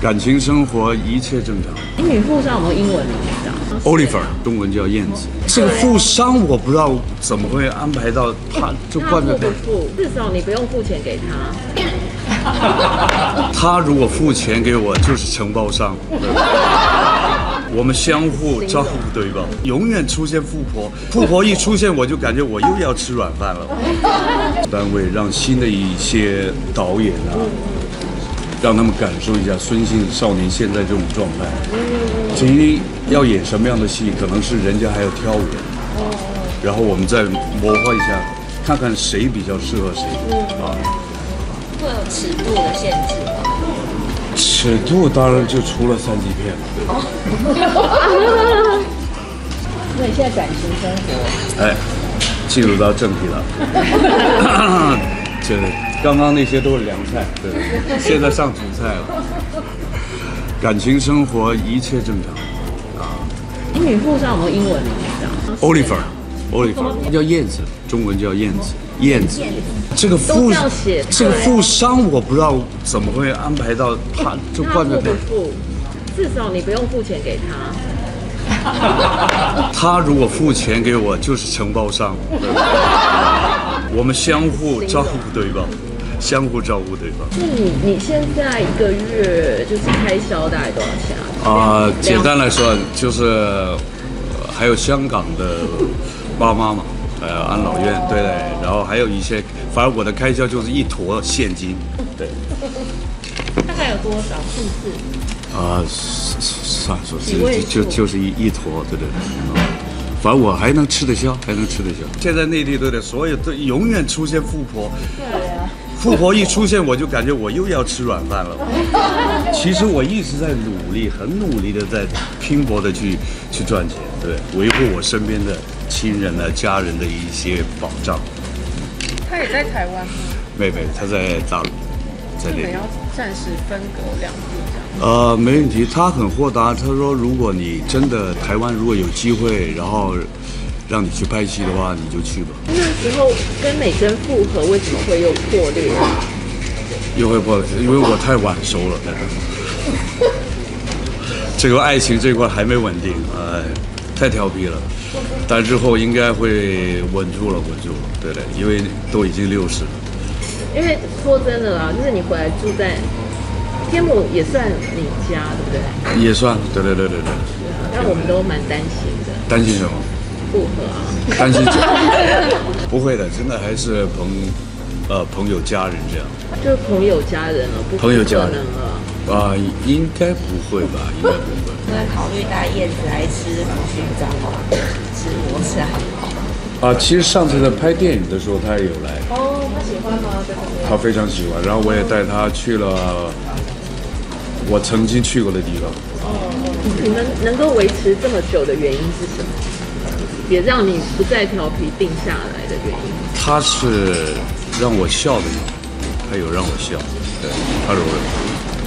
感情生活一切正常。女富商有没有英文名字啊？Oliver，中文叫燕子。这个富商我不知道怎么会安排到他，就那惯着他。付？至少你不用付钱给他。他如果付钱给我，就是承包商。我们相互照顾对方，永远出现富婆，富婆一出现，我就感觉我又要吃软饭了。单位让新的一些导演啊，让他们感受一下孙姓少年现在这种状态。至于要演什么样的戏，可能是人家还要挑我，然后我们再谋划一下，看看谁比较适合谁啊。会有尺度的限制吗？尺度当然就除了三级片了。那你现在感情生活？哎，进入到正题了。这刚刚那些都是凉菜，对对，现在上主菜了。感情生活一切正常啊。女富商有没有英文名字啊？Oliver，Oliver 叫燕子，中文叫燕子，燕子。这个都富这个富商我不知道怎么会安排到他，就那惯着他？至少你不用付钱给他。他如果付钱给我，就是承包商。我们相互照顾对方，相互照顾对方。那你你现在一个月就是开销大概多少钱啊？啊、简单来说就是、呃还有香港的爸妈嘛，呃，安老院，对对，然后还有一些，反正我的开销就是一坨现金，对，大概有多少数字？啊、算数就就就是一一坨，对对对。嗯反正我还能吃得消，还能吃得消。现在内地都得，所有都永远出现富婆，富婆一出现，我就感觉我又要吃软饭了。其实我一直在努力，很努力的在拼搏的去去赚钱，对，维护我身边的亲人啊、家人的一些保障。他也在台湾吗？妹妹她在大陆，在那里要。暂时分隔两地这样。呃，没问题，他很豁达。他说，如果你真的台湾如果有机会，然后让你去拍戏的话，你就去吧。那时候跟美珍复合，为什么会又破裂？又会破裂，因为我太晚熟了。这个爱情这块还没稳定，哎，太调皮了。但之后应该会稳住了，稳住了。对的，因为都已经六十了。因为说真的啦，就是你回来住在天母也算你家，对不对？也算，对对对对对。但我们都蛮担心的担心什么？不合啊。担心这？不会的，真的还是朋，呃，朋友家人这样。就是朋友家人了，不朋友家人不可能了。啊、应该不会吧？应该不会。在考虑带燕子来吃福勋章吗？吃摩斯汉堡。啊，其实上次在拍电影的时候，他也有来，哦，他喜欢吗？他非常喜欢。然后我也带他去了我曾经去过的地方。你们能够维持这么久的原因是什么？也让你不再调皮定下来的原因？他是让我笑的人，他有让我笑，对，他有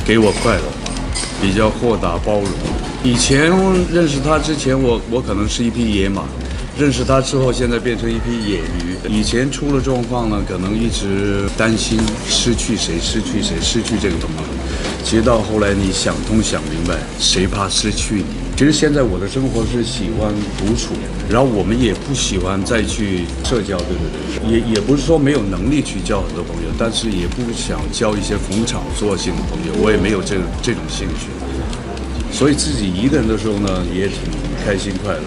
给我快乐，比较豁达包容。以前认识他之前，我我可能是一匹野马。认识他之后，现在变成一匹野驴。以前出了状况呢，可能一直担心失去谁，失去谁，失去这个朋友。其实到后来，你想通想明白，谁怕失去你？其实现在我的生活是喜欢独处，然后我们也不喜欢再去社交，对对对，也也不是说没有能力去交很多朋友，但是也不想交一些逢场作性的朋友，我也没有这这种兴趣。所以自己一个人的时候呢，也挺开心快乐。